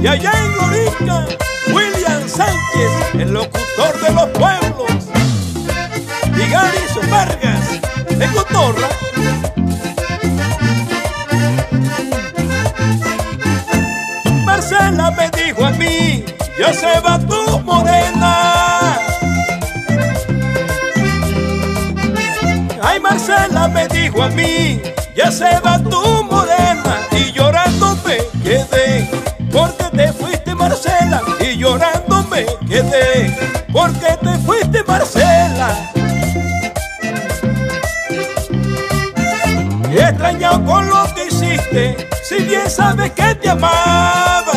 Y allá en Lorica, William Sánchez, el locutor de los pueblos. Y Garison Vargas, de Cotorra. Marcela me dijo a mí, ya se va tu morena. Ay, Marcela me dijo a mí, ya se va tu morena. Y llorando me quedé, porque te fuiste Marcela. Y llorando me quedé, porque te fuiste Marcela. Y extrañado con lo que hiciste, si bien sabes que te amaba.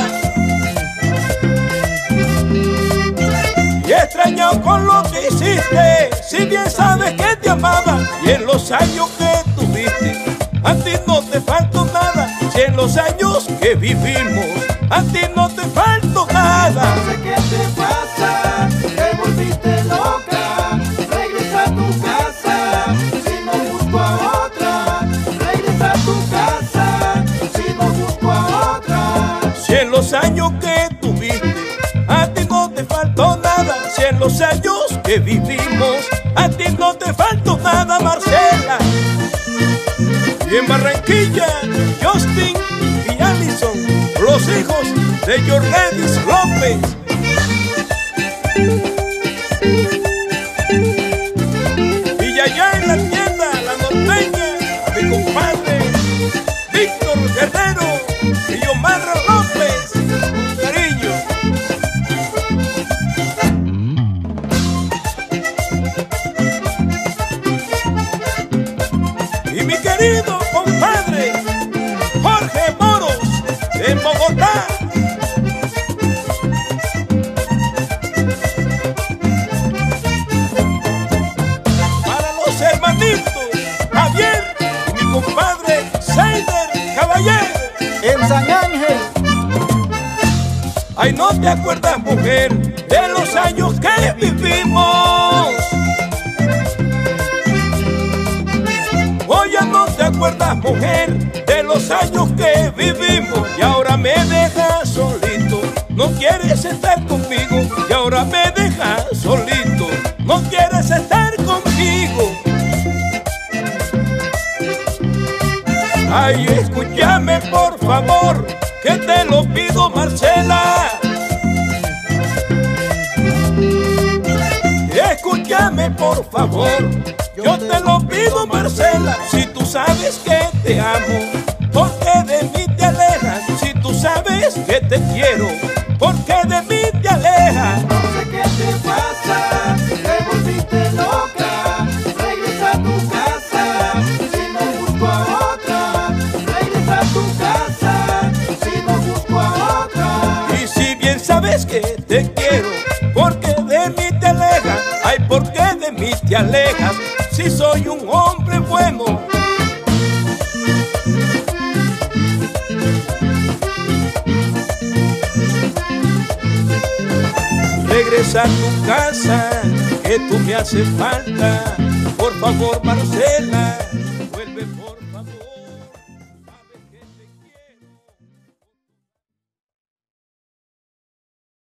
Y extrañado con lo que hiciste, si bien sabes que te amaba. Y en los años que tuviste, a ti no te faltó nada. Si en los años que vivimos, a ti no te faltó nada. No sé qué te pasa, te volviste loca. Regresa a tu casa, si no busco a otra. Regresa a tu casa, si no busco a otra. Si en los años que tuviste, a ti no te faltó nada. Si en los años que vivimos, a ti no te faltó nada, Marcela. Y en Barranquilla, Justin hijos de Jorgelis López. Y allá en la tienda, la norteña, mi compadre Víctor Guerrero y Omar López, cariño. Y mi querido compadre Jorge Moros en Bogotá. Ay, no te acuerdas, mujer, de los años que vivimos. Oye, no te acuerdas, mujer, de los años que vivimos. Y ahora me dejas solito, no quieres estar conmigo. Y ahora me dejas solito, no quieres estar conmigo. Ay, escúchame por favor, que te lo pido, Marcela. Escúchame por favor, yo te lo pido, Marcela. Si tú sabes que te amo, ¿por qué de mí te alejas? Si tú sabes que te quiero, ¿por qué de que te quiero, ¿por qué de mí te alejas? Ay, ¿por qué de mí te alejas? Si soy un hombre bueno. Regresa a tu casa, que tú me haces falta. Por favor, Marcela,